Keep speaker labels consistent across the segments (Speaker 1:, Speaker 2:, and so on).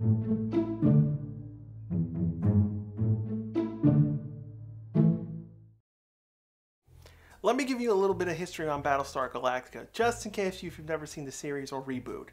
Speaker 1: Let me give you a little bit of history on Battlestar Galactica, just in case you've never seen the series or reboot.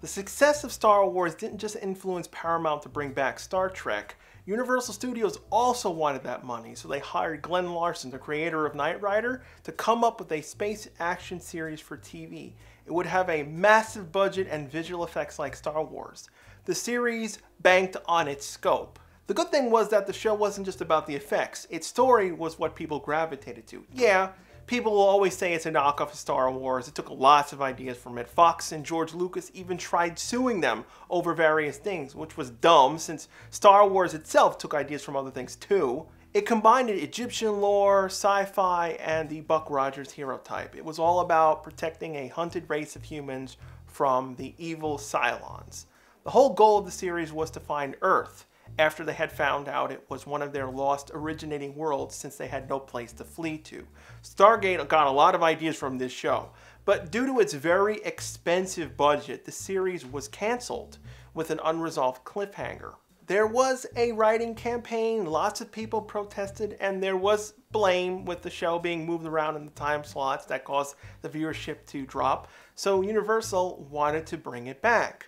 Speaker 1: The success of Star Wars didn't just influence Paramount to bring back Star Trek, Universal Studios also wanted that money, so they hired Glen Larson, the creator of Knight Rider, to come up with a space action series for TV. It would have a massive budget and visual effects like Star Wars. The series banked on its scope. The good thing was that the show wasn't just about the effects, its story was what people gravitated to. Yeah, People will always say it's a knockoff of Star Wars. It took lots of ideas from it. Fox and George Lucas even tried suing them over various things, which was dumb since Star Wars itself took ideas from other things too. It combined Egyptian lore, sci-fi, and the Buck Rogers hero type. It was all about protecting a hunted race of humans from the evil Cylons. The whole goal of the series was to find Earth, after they had found out it was one of their lost originating worlds since they had no place to flee to. Stargate got a lot of ideas from this show, but due to its very expensive budget, the series was canceled with an unresolved cliffhanger. There was a writing campaign, lots of people protested, and there was blame with the show being moved around in the time slots that caused the viewership to drop. So Universal wanted to bring it back.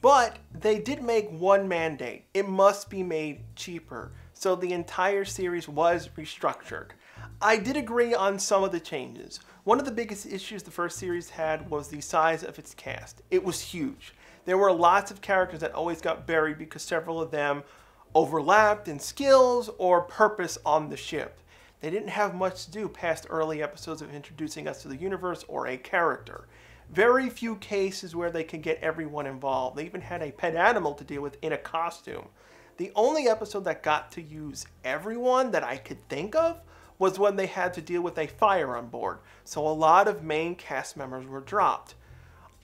Speaker 1: But they did make one mandate. It must be made cheaper. So the entire series was restructured. I did agree on some of the changes. One of the biggest issues the first series had was the size of its cast. It was huge. There were lots of characters that always got buried because several of them overlapped in skills or purpose on the ship. They didn't have much to do past early episodes of introducing us to the universe or a character. Very few cases where they could get everyone involved. They even had a pet animal to deal with in a costume. The only episode that got to use everyone that I could think of was when they had to deal with a fire on board, so a lot of main cast members were dropped.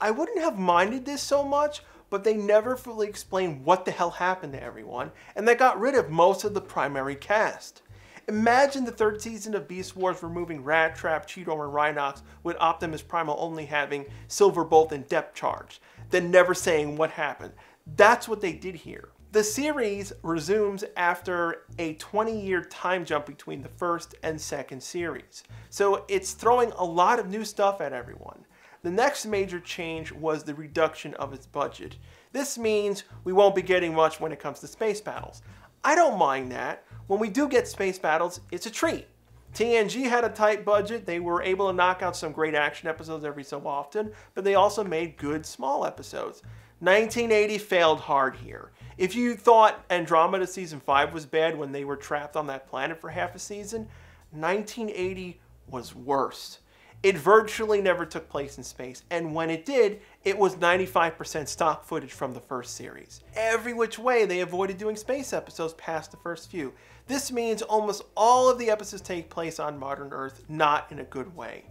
Speaker 1: I wouldn't have minded this so much, but they never fully explained what the hell happened to everyone, and they got rid of most of the primary cast. Imagine the third season of Beast Wars removing Rat Trap, Cheetor, and Rhinox, with Optimus Primal only having Silverbolt and Depth Charge, then never saying what happened. That's what they did here. The series resumes after a 20 year time jump between the first and second series. So it's throwing a lot of new stuff at everyone. The next major change was the reduction of its budget. This means we won't be getting much when it comes to space battles. I don't mind that. When we do get space battles, it's a treat. TNG had a tight budget. They were able to knock out some great action episodes every so often, but they also made good small episodes. 1980 failed hard here. If you thought Andromeda Season 5 was bad when they were trapped on that planet for half a season, 1980 was worse. It virtually never took place in space, and when it did, it was 95% stock footage from the first series. Every which way, they avoided doing space episodes past the first few. This means almost all of the episodes take place on modern Earth, not in a good way.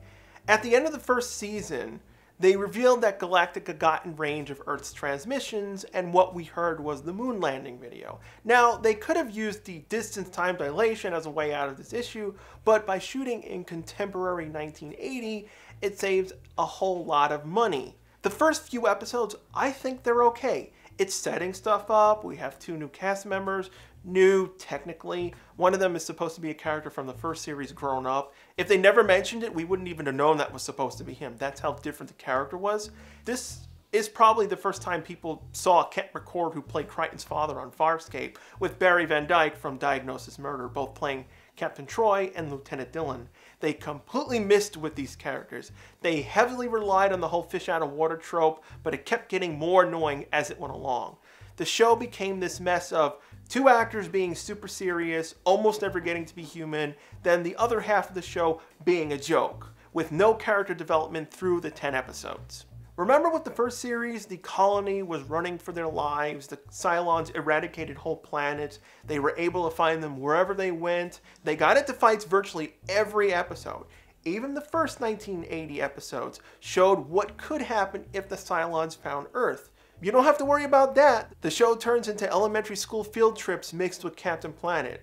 Speaker 1: At the end of the first season, they revealed that Galactica got in range of Earth's transmissions, and what we heard was the moon landing video. Now, they could have used the distance time dilation as a way out of this issue, but by shooting in contemporary 1980, it saves a whole lot of money. The first few episodes, I think they're okay. It's setting stuff up, we have two new cast members, new technically. One of them is supposed to be a character from the first series grown up. If they never mentioned it, we wouldn't even have known that was supposed to be him. That's how different the character was. This is probably the first time people saw Kent McCord, who played Crichton's father on Farscape, with Barry Van Dyke from Diagnosis Murder, both playing Captain Troy and Lieutenant Dillon. They completely missed with these characters. They heavily relied on the whole fish out of water trope, but it kept getting more annoying as it went along. The show became this mess of two actors being super serious, almost never getting to be human, then the other half of the show being a joke, with no character development through the 10 episodes. Remember with the first series, the colony was running for their lives, the Cylons eradicated whole planets, they were able to find them wherever they went, they got into fights virtually every episode. Even the first 1980 episodes showed what could happen if the Cylons found Earth. You don't have to worry about that. The show turns into elementary school field trips mixed with Captain Planet.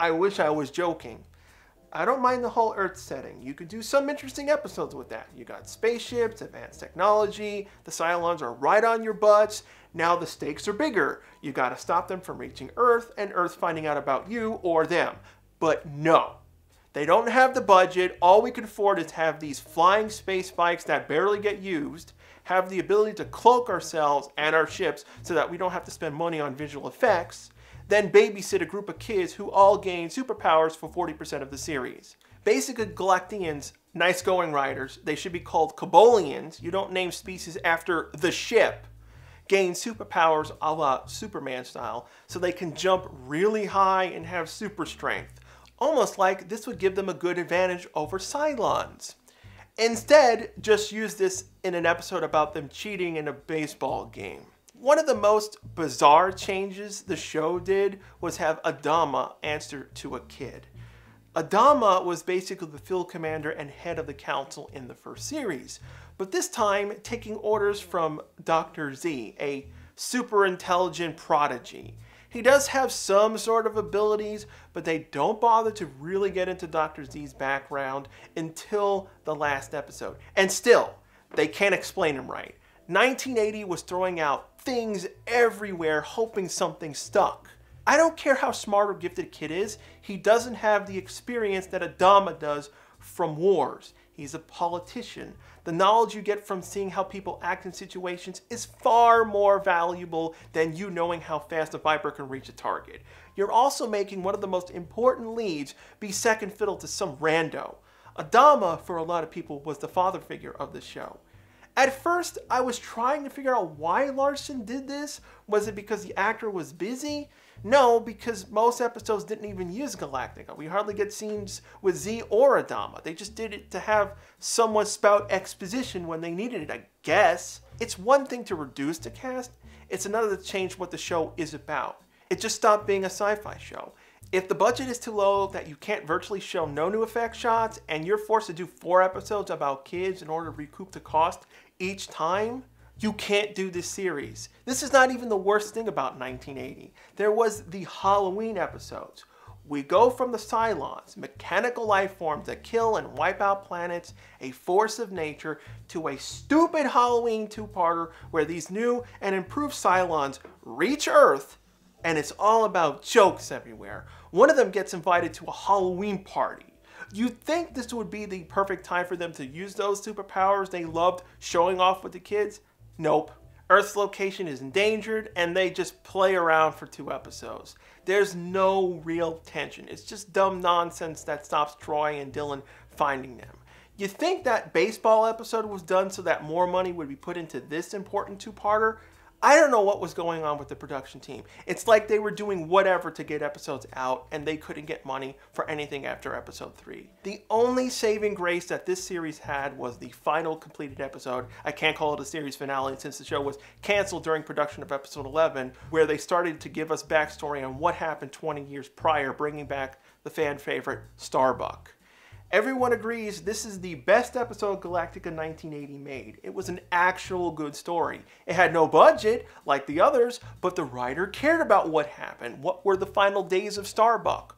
Speaker 1: I wish I was joking. I don't mind the whole Earth setting. You could do some interesting episodes with that. You got spaceships, advanced technology, the Cylons are right on your butts. Now the stakes are bigger. You got to stop them from reaching Earth and Earth finding out about you or them. But no, they don't have the budget. All we can afford is have these flying space bikes that barely get used, have the ability to cloak ourselves and our ships so that we don't have to spend money on visual effects, then babysit a group of kids who all gain superpowers for 40% of the series. Basically, Galactians, nice going riders, they should be called Kobolians. You don't name species after the ship. Gain superpowers a la Superman style, so they can jump really high and have super strength. Almost like this would give them a good advantage over Cylons. Instead, just use this in an episode about them cheating in a baseball game. One of the most bizarre changes the show did was have Adama answer to a kid. Adama was basically the field commander and head of the council in the first series, but this time taking orders from Dr. Z, a super intelligent prodigy. He does have some sort of abilities, but they don't bother to really get into Dr. Z's background until the last episode. And still, they can't explain him right. 1980 was throwing out things everywhere hoping something stuck. I don't care how smart or gifted a kid is, he doesn't have the experience that Adama does from wars. He's a politician. The knowledge you get from seeing how people act in situations is far more valuable than you knowing how fast a Viper can reach a target. You're also making one of the most important leads be second fiddle to some rando. Adama, for a lot of people, was the father figure of the show. At first, I was trying to figure out why Larson did this. Was it because the actor was busy? No, because most episodes didn't even use Galactica. We hardly get scenes with Z or Adama. They just did it to have someone spout exposition when they needed it, I guess. It's one thing to reduce the cast, it's another to change what the show is about. It just stopped being a sci-fi show. If the budget is too low that you can't virtually show no new effect shots and you're forced to do four episodes about kids in order to recoup the cost, each time, you can't do this series. This is not even the worst thing about 1980. There was the Halloween episodes. We go from the Cylons, mechanical life forms that kill and wipe out planets, a force of nature, to a stupid Halloween two-parter where these new and improved Cylons reach Earth and it's all about jokes everywhere. One of them gets invited to a Halloween party. You'd think this would be the perfect time for them to use those superpowers they loved showing off with the kids. Nope. Earth's location is endangered, and they just play around for two episodes. There's no real tension. It's just dumb nonsense that stops Troy and Dillon finding them. You think that baseball episode was done so that more money would be put into this important two-parter? I don't know what was going on with the production team. It's like they were doing whatever to get episodes out and they couldn't get money for anything after episode 3. The only saving grace that this series had was the final completed episode. I can't call it a series finale since the show was canceled during production of episode 11, where they started to give us backstory on what happened 20 years prior, bringing back the fan favorite Starbuck. Everyone agrees this is the best episode of Galactica 1980 made. It was an actual good story. It had no budget, like the others, but the writer cared about what happened. What were the final days of Starbuck?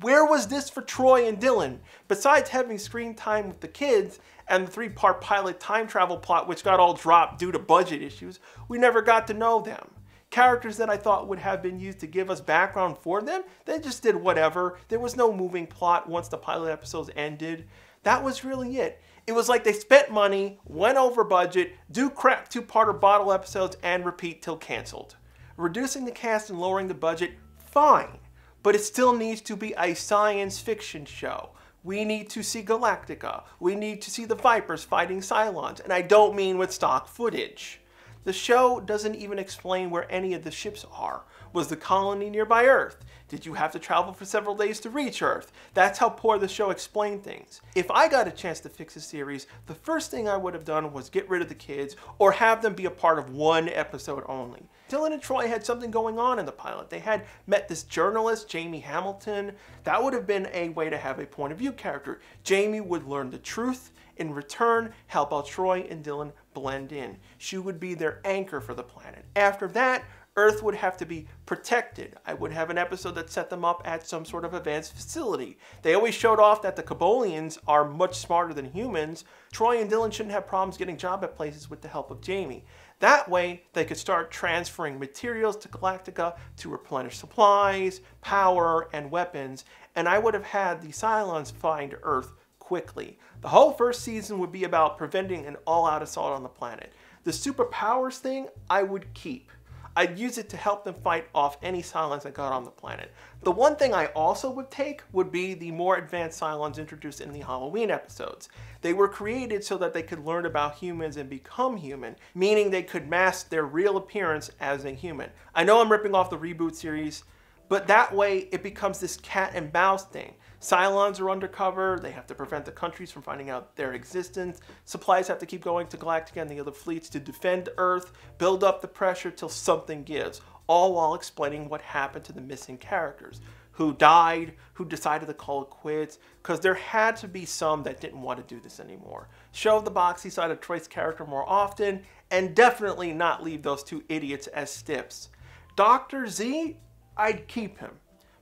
Speaker 1: Where was this for Troy and Dillon? Besides having screen time with the kids and the three-part pilot time travel plot which got all dropped due to budget issues, we never got to know them characters that I thought would have been used to give us background for them, they just did whatever. There was no moving plot once the pilot episodes ended. That was really it. It was like they spent money, went over budget, do crap two-parter bottle episodes, and repeat till canceled. Reducing the cast and lowering the budget, fine. But it still needs to be a science fiction show. We need to see Galactica. We need to see the Vipers fighting Cylons. And I don't mean with stock footage. The show doesn't even explain where any of the ships are. Was the colony nearby Earth? Did you have to travel for several days to reach Earth? That's how poor the show explained things. If I got a chance to fix a series, the first thing I would have done was get rid of the kids or have them be a part of one episode only. Dillon and Troy had something going on in the pilot. They had met this journalist, Jamie Hamilton. That would have been a way to have a point of view character. Jamie would learn the truth. In return, help out Troy and Dillon blend in. She would be their anchor for the planet. After that, Earth would have to be protected. I would have an episode that set them up at some sort of advanced facility. They always showed off that the Kobolians are much smarter than humans. Troy and Dillon shouldn't have problems getting job at places with the help of Jamie. That way, they could start transferring materials to Galactica to replenish supplies, power, and weapons, and I would have had the Cylons find Earth quickly. The whole first season would be about preventing an all-out assault on the planet. The superpowers thing, I would keep. I'd use it to help them fight off any Cylons that got on the planet. The one thing I also would take would be the more advanced Cylons introduced in the Halloween episodes. They were created so that they could learn about humans and become human, meaning they could mask their real appearance as a human. I know I'm ripping off the reboot series, but that way it becomes this cat and mouse thing. Cylons are undercover, they have to prevent the countries from finding out their existence. Supplies have to keep going to Galactica and the other fleets to defend Earth, build up the pressure till something gives, all while explaining what happened to the missing characters. Who died, who decided to call it quits, because there had to be some that didn't want to do this anymore. Show the boxy side of Troy's character more often, and definitely not leave those two idiots as stiffs. Dr. Z, I'd keep him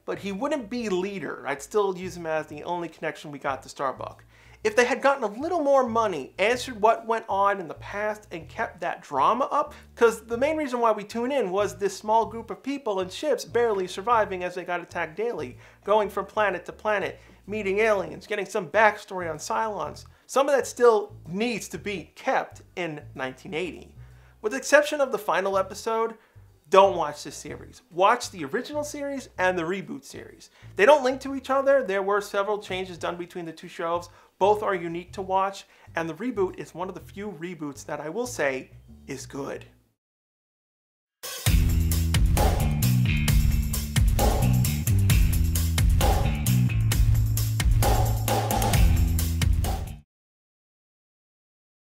Speaker 1: but he wouldn't be leader. I'd still use him as the only connection we got to Starbuck. If they had gotten a little more money, answered what went on in the past, and kept that drama up, because the main reason why we tune in was this small group of people and ships barely surviving as they got attacked daily, going from planet to planet, meeting aliens, getting some backstory on Cylons. Some of that still needs to be kept in 1980. With the exception of the final episode, don't watch this series. Watch the original series and the reboot series. They don't link to each other. There were several changes done between the two shows. Both are unique to watch, and the reboot is one of the few reboots that I will say is good.